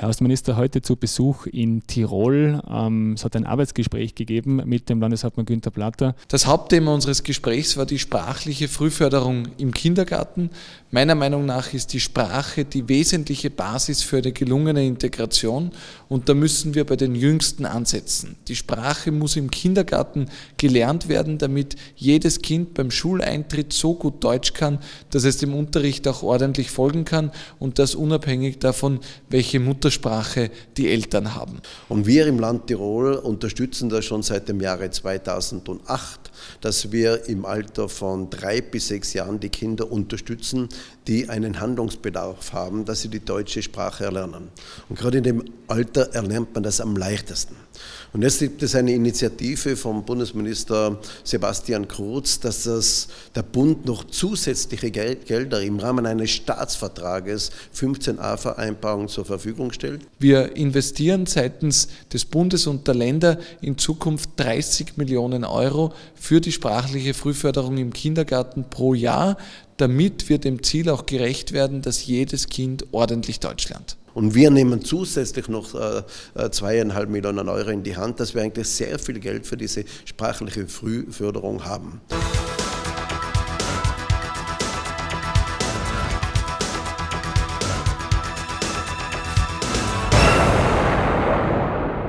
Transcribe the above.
Herr Außenminister, heute zu Besuch in Tirol. Ähm, es hat ein Arbeitsgespräch gegeben mit dem Landeshauptmann Günther Platter. Das Hauptthema unseres Gesprächs war die sprachliche Frühförderung im Kindergarten. Meiner Meinung nach ist die Sprache die wesentliche Basis für eine gelungene Integration und da müssen wir bei den Jüngsten ansetzen. Die Sprache muss im Kindergarten gelernt werden, damit jedes Kind beim Schuleintritt so gut Deutsch kann, dass es dem Unterricht auch ordentlich folgen kann und das unabhängig davon, welche Muttersprache die Eltern haben. Und wir im Land Tirol unterstützen das schon seit dem Jahre 2008, dass wir im Alter von drei bis sechs Jahren die Kinder unterstützen, die einen Handlungsbedarf haben, dass sie die deutsche Sprache erlernen. Und gerade in dem Alter erlernt man das am leichtesten. Und jetzt gibt es eine Initiative vom Bundesminister Sebastian Kurz, dass das, der Bund noch zusätzliche Gelder im Rahmen eines Staatsvertrages 15a-Vereinbarung zur Verfügung stellt. Wir investieren seitens des Bundes und der Länder in Zukunft 30 Millionen Euro für die sprachliche Frühförderung im Kindergarten pro Jahr, damit wir dem Ziel auch gerecht werden, dass jedes Kind ordentlich Deutsch lernt. Und wir nehmen zusätzlich noch äh, äh, zweieinhalb Millionen Euro in die Hand, dass wir eigentlich sehr viel Geld für diese sprachliche Frühförderung haben.